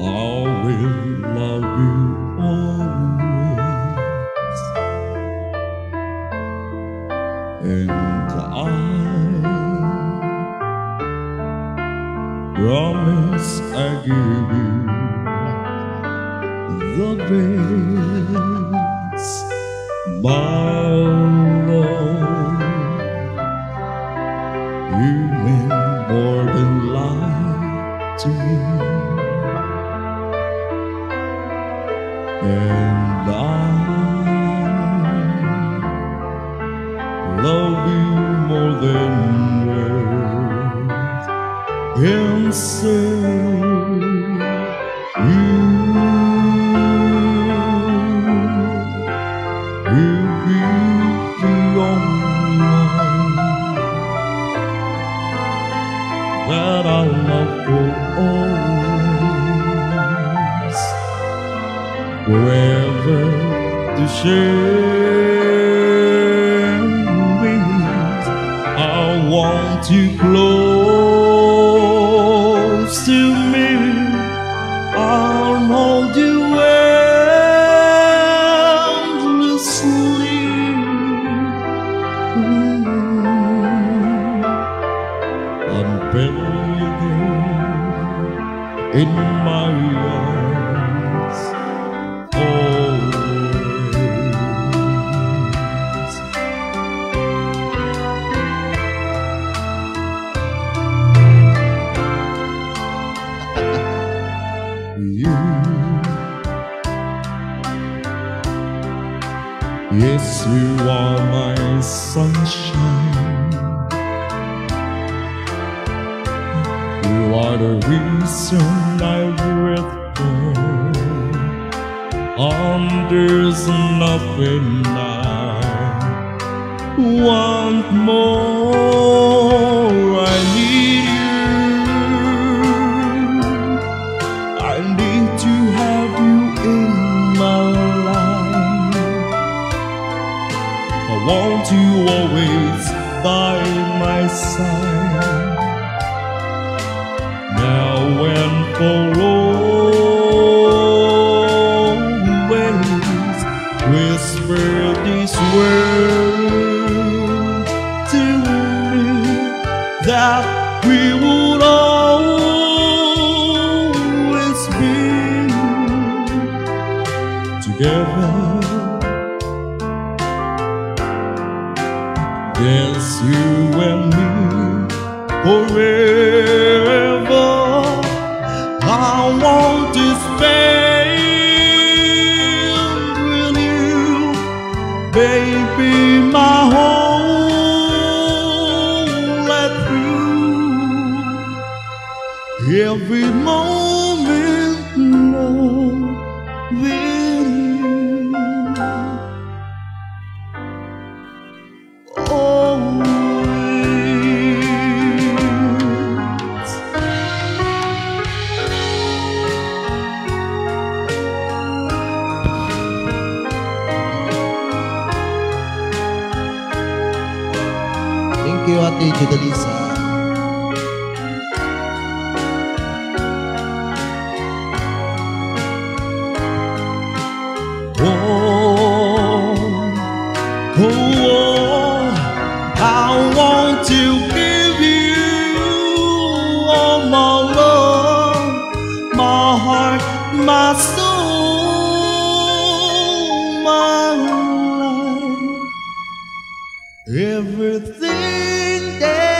I will love you always, and I promise I give you the best, my love. You mean more than life to me, and I love you more than words can say. You, be the only one that I love for always, forever to share with. I want you close to me. I'll hold you endlessly. until you there in my You, yes, you are my sunshine. You are the reason I breathe for. There's nothing I want more. You always by my side. Now and for always whisper these words to me that we would always be together yes you and me forever. I want to spend with you, baby, my whole life through. Every moment you, Ate Judalisa. Oh, oh, oh, I want to give you all my love, my heart, my soul. Everything that